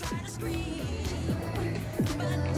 Try to scream, but